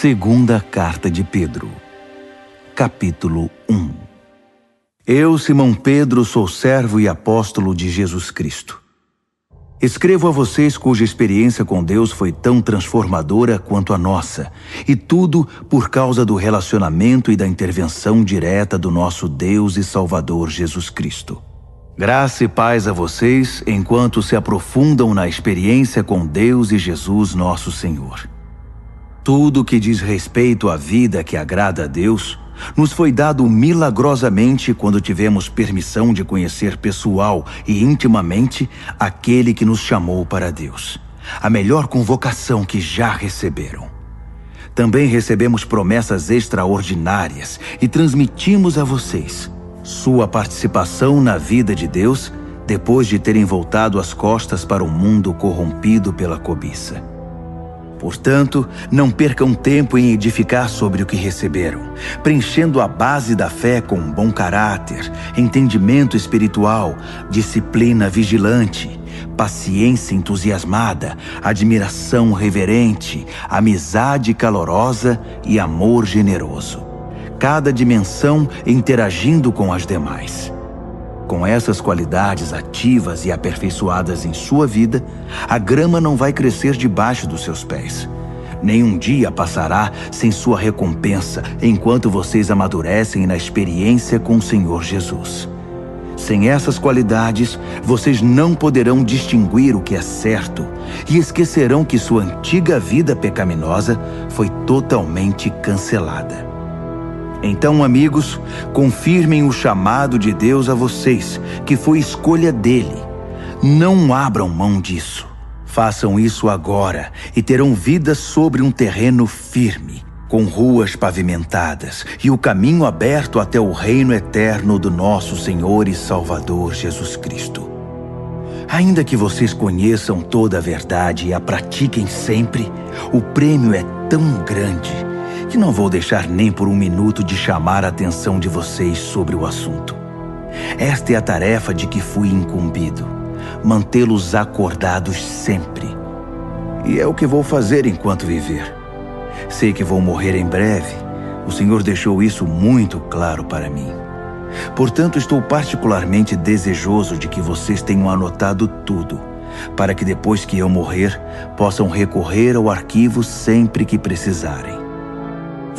Segunda Carta de Pedro, capítulo 1 Eu, Simão Pedro, sou servo e apóstolo de Jesus Cristo. Escrevo a vocês cuja experiência com Deus foi tão transformadora quanto a nossa, e tudo por causa do relacionamento e da intervenção direta do nosso Deus e Salvador Jesus Cristo. Graça e paz a vocês enquanto se aprofundam na experiência com Deus e Jesus, nosso Senhor. Tudo que diz respeito à vida que agrada a Deus nos foi dado milagrosamente quando tivemos permissão de conhecer pessoal e intimamente aquele que nos chamou para Deus. A melhor convocação que já receberam. Também recebemos promessas extraordinárias e transmitimos a vocês sua participação na vida de Deus depois de terem voltado as costas para o mundo corrompido pela cobiça. Portanto, não percam tempo em edificar sobre o que receberam, preenchendo a base da fé com bom caráter, entendimento espiritual, disciplina vigilante, paciência entusiasmada, admiração reverente, amizade calorosa e amor generoso. Cada dimensão interagindo com as demais. Com essas qualidades ativas e aperfeiçoadas em sua vida, a grama não vai crescer debaixo dos seus pés. Nenhum dia passará sem sua recompensa enquanto vocês amadurecem na experiência com o Senhor Jesus. Sem essas qualidades, vocês não poderão distinguir o que é certo e esquecerão que sua antiga vida pecaminosa foi totalmente cancelada. Então, amigos, confirmem o chamado de Deus a vocês, que foi escolha dele. Não abram mão disso. Façam isso agora e terão vida sobre um terreno firme, com ruas pavimentadas e o caminho aberto até o reino eterno do nosso Senhor e Salvador Jesus Cristo. Ainda que vocês conheçam toda a verdade e a pratiquem sempre, o prêmio é tão grande que não vou deixar nem por um minuto de chamar a atenção de vocês sobre o assunto. Esta é a tarefa de que fui incumbido: mantê-los acordados sempre. E é o que vou fazer enquanto viver. Sei que vou morrer em breve. O Senhor deixou isso muito claro para mim. Portanto, estou particularmente desejoso de que vocês tenham anotado tudo, para que depois que eu morrer, possam recorrer ao arquivo sempre que precisarem.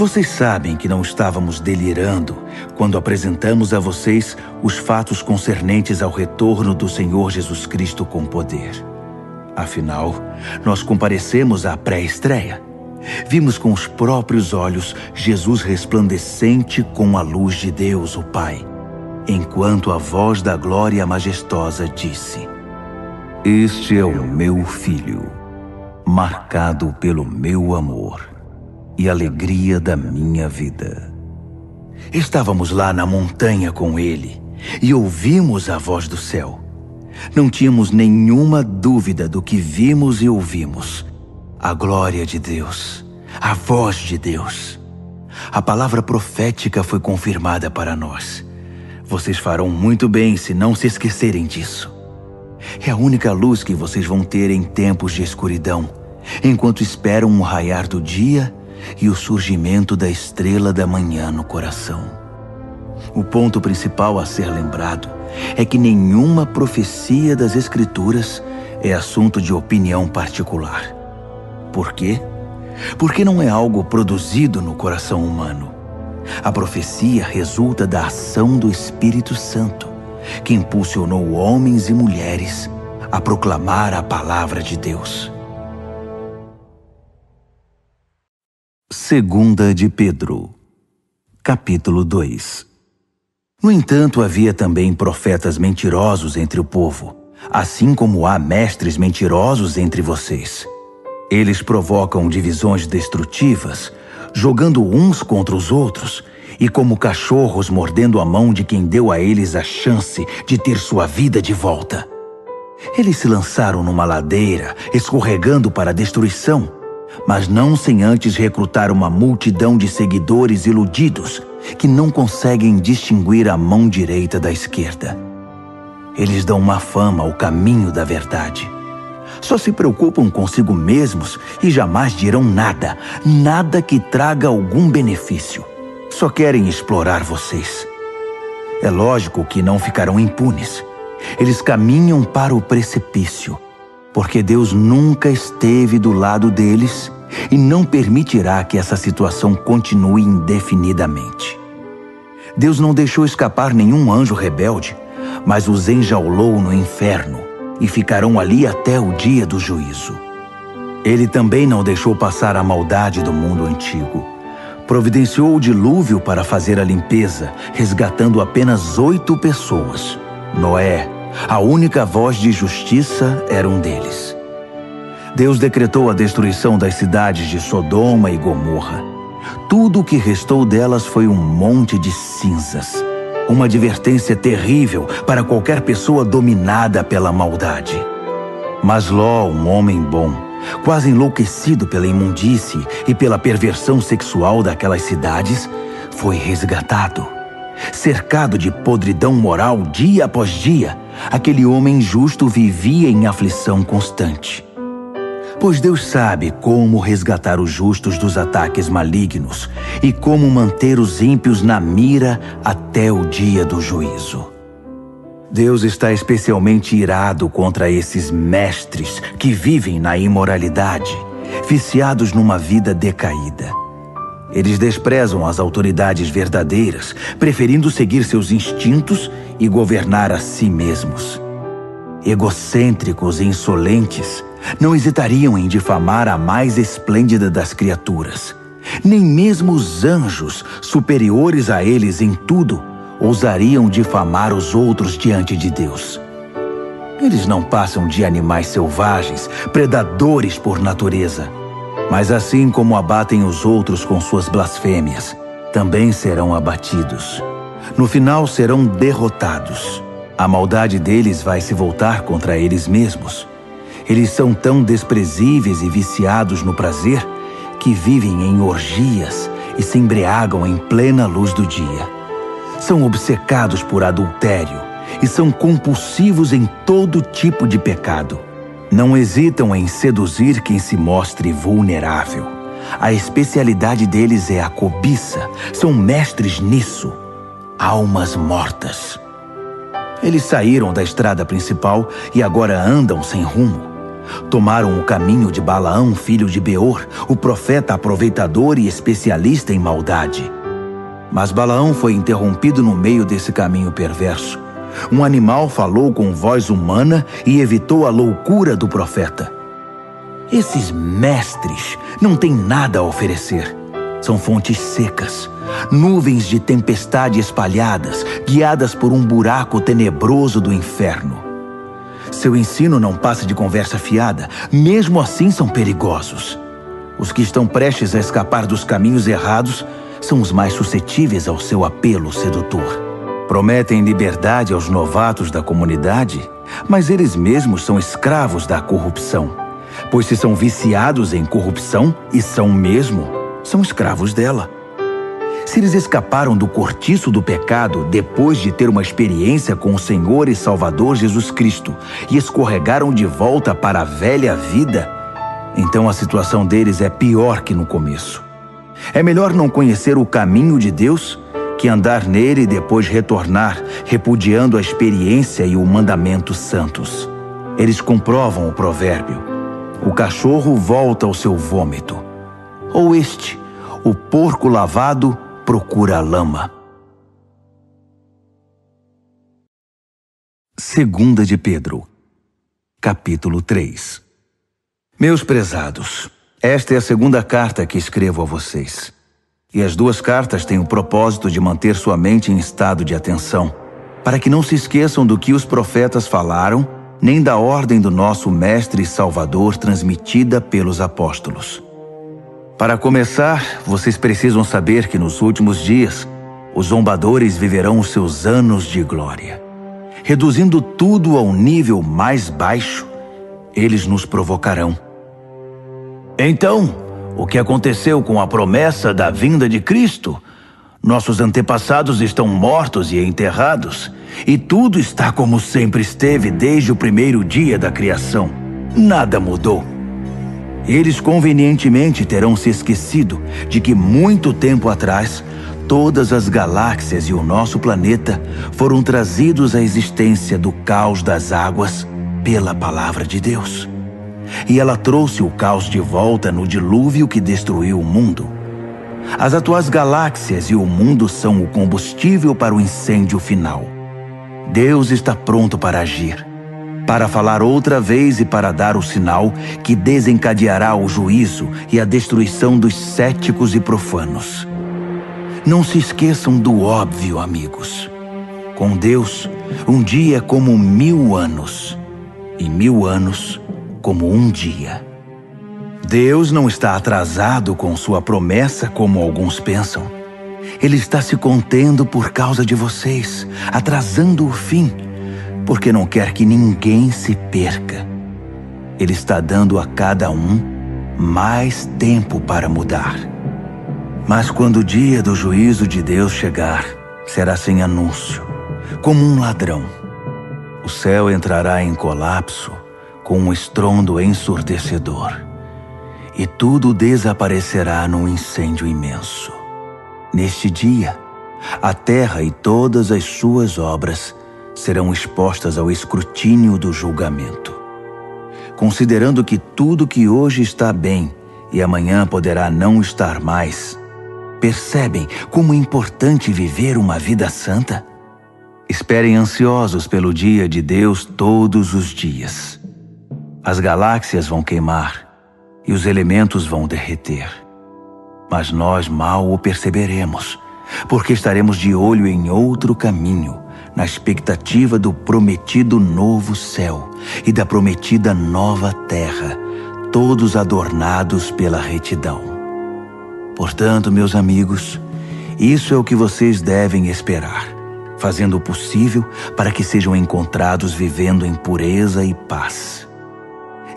Vocês sabem que não estávamos delirando quando apresentamos a vocês os fatos concernentes ao retorno do Senhor Jesus Cristo com poder. Afinal, nós comparecemos à pré-estreia. Vimos com os próprios olhos Jesus resplandecente com a luz de Deus, o Pai, enquanto a voz da glória majestosa disse: Este é o meu filho, marcado pelo meu amor e alegria da minha vida. Estávamos lá na montanha com ele e ouvimos a voz do céu. Não tínhamos nenhuma dúvida do que vimos e ouvimos. A glória de Deus, a voz de Deus. A palavra profética foi confirmada para nós. Vocês farão muito bem se não se esquecerem disso. É a única luz que vocês vão ter em tempos de escuridão, enquanto esperam o raiar do dia e o surgimento da estrela da manhã no coração. O ponto principal a ser lembrado é que nenhuma profecia das Escrituras é assunto de opinião particular. Por quê? Porque não é algo produzido no coração humano. A profecia resulta da ação do Espírito Santo, que impulsionou homens e mulheres a proclamar a palavra de Deus. Segunda de Pedro, capítulo 2 No entanto, havia também profetas mentirosos entre o povo, assim como há mestres mentirosos entre vocês. Eles provocam divisões destrutivas, jogando uns contra os outros, e como cachorros mordendo a mão de quem deu a eles a chance de ter sua vida de volta. Eles se lançaram numa ladeira, escorregando para a destruição mas não sem antes recrutar uma multidão de seguidores iludidos que não conseguem distinguir a mão direita da esquerda. Eles dão uma fama ao caminho da verdade. Só se preocupam consigo mesmos e jamais dirão nada, nada que traga algum benefício. Só querem explorar vocês. É lógico que não ficarão impunes. Eles caminham para o precipício, porque Deus nunca esteve do lado deles e não permitirá que essa situação continue indefinidamente. Deus não deixou escapar nenhum anjo rebelde, mas os enjaulou no inferno e ficarão ali até o dia do juízo. Ele também não deixou passar a maldade do mundo antigo. Providenciou o dilúvio para fazer a limpeza, resgatando apenas oito pessoas. Noé, a única voz de justiça, era um deles. Deus decretou a destruição das cidades de Sodoma e Gomorra. Tudo o que restou delas foi um monte de cinzas. Uma advertência terrível para qualquer pessoa dominada pela maldade. Mas Ló, um homem bom, quase enlouquecido pela imundície e pela perversão sexual daquelas cidades, foi resgatado. Cercado de podridão moral dia após dia, aquele homem justo vivia em aflição constante. Pois Deus sabe como resgatar os justos dos ataques malignos e como manter os ímpios na mira até o dia do juízo. Deus está especialmente irado contra esses mestres que vivem na imoralidade, viciados numa vida decaída. Eles desprezam as autoridades verdadeiras, preferindo seguir seus instintos e governar a si mesmos. Egocêntricos e insolentes, não hesitariam em difamar a mais esplêndida das criaturas. Nem mesmo os anjos, superiores a eles em tudo, ousariam difamar os outros diante de Deus. Eles não passam de animais selvagens, predadores por natureza. Mas assim como abatem os outros com suas blasfêmias, também serão abatidos. No final serão derrotados. A maldade deles vai se voltar contra eles mesmos. Eles são tão desprezíveis e viciados no prazer que vivem em orgias e se embriagam em plena luz do dia. São obcecados por adultério e são compulsivos em todo tipo de pecado. Não hesitam em seduzir quem se mostre vulnerável. A especialidade deles é a cobiça. São mestres nisso. Almas mortas. Eles saíram da estrada principal e agora andam sem rumo. Tomaram o caminho de Balaão, filho de Beor, o profeta aproveitador e especialista em maldade. Mas Balaão foi interrompido no meio desse caminho perverso. Um animal falou com voz humana e evitou a loucura do profeta. Esses mestres não têm nada a oferecer. São fontes secas, nuvens de tempestade espalhadas, guiadas por um buraco tenebroso do inferno. Seu ensino não passa de conversa fiada, mesmo assim são perigosos. Os que estão prestes a escapar dos caminhos errados são os mais suscetíveis ao seu apelo sedutor. Prometem liberdade aos novatos da comunidade, mas eles mesmos são escravos da corrupção. Pois se são viciados em corrupção, e são mesmo, são escravos dela. Se eles escaparam do cortiço do pecado depois de ter uma experiência com o Senhor e Salvador Jesus Cristo e escorregaram de volta para a velha vida, então a situação deles é pior que no começo. É melhor não conhecer o caminho de Deus que andar nele e depois retornar, repudiando a experiência e o mandamento santos. Eles comprovam o provérbio: o cachorro volta ao seu vômito. Ou este, o porco lavado procura a lama. Segunda de Pedro, capítulo 3 Meus prezados, esta é a segunda carta que escrevo a vocês. E as duas cartas têm o propósito de manter sua mente em estado de atenção, para que não se esqueçam do que os profetas falaram, nem da ordem do nosso Mestre e Salvador transmitida pelos apóstolos. Para começar, vocês precisam saber que nos últimos dias, os zombadores viverão os seus anos de glória. Reduzindo tudo ao nível mais baixo, eles nos provocarão. Então, o que aconteceu com a promessa da vinda de Cristo? Nossos antepassados estão mortos e enterrados, e tudo está como sempre esteve desde o primeiro dia da criação. nada mudou. Eles convenientemente terão se esquecido de que muito tempo atrás todas as galáxias e o nosso planeta foram trazidos à existência do caos das águas pela palavra de Deus. E ela trouxe o caos de volta no dilúvio que destruiu o mundo. As atuais galáxias e o mundo são o combustível para o incêndio final. Deus está pronto para agir, para falar outra vez e para dar o sinal que desencadeará o juízo e a destruição dos céticos e profanos. Não se esqueçam do óbvio, amigos. Com Deus, um dia é como mil anos, e mil anos como um dia. Deus não está atrasado com sua promessa como alguns pensam. Ele está se contendo por causa de vocês, atrasando o fim, porque não quer que ninguém se perca. Ele está dando a cada um mais tempo para mudar. Mas quando o dia do juízo de Deus chegar, será sem anúncio, como um ladrão. O céu entrará em colapso com um estrondo ensurdecedor, e tudo desaparecerá num incêndio imenso. Neste dia, a terra e todas as suas obras serão expostas ao escrutínio do julgamento. Considerando que tudo que hoje está bem e amanhã poderá não estar mais, percebem como é importante viver uma vida santa? Esperem ansiosos pelo dia de Deus todos os dias. As galáxias vão queimar e os elementos vão derreter. Mas nós mal o perceberemos, porque estaremos de olho em outro caminho, na expectativa do prometido novo céu e da prometida nova terra, todos adornados pela retidão. Portanto, meus amigos, isso é o que vocês devem esperar, fazendo o possível para que sejam encontrados vivendo em pureza e paz.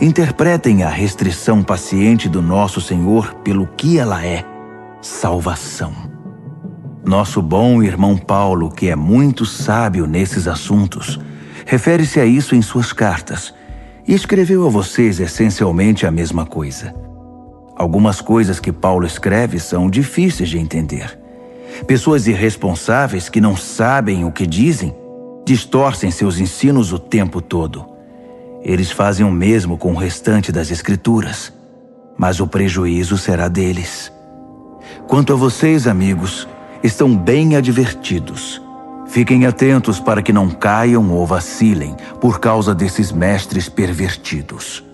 Interpretem a restrição paciente do nosso Senhor pelo que ela é: salvação. Nosso bom irmão Paulo, que é muito sábio nesses assuntos, refere-se a isso em suas cartas e escreveu a vocês essencialmente a mesma coisa. Algumas coisas que Paulo escreve são difíceis de entender. Pessoas irresponsáveis que não sabem o que dizem distorcem seus ensinos o tempo todo. Eles fazem o mesmo com o restante das Escrituras, mas o prejuízo será deles. Quanto a vocês, amigos, estão bem advertidos. Fiquem atentos para que não caiam ou vacilem por causa desses mestres pervertidos.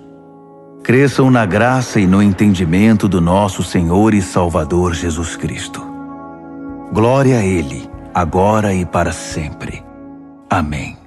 Cresçam na graça e no entendimento do nosso Senhor e Salvador Jesus Cristo. Glória a Ele, agora e para sempre. Amém.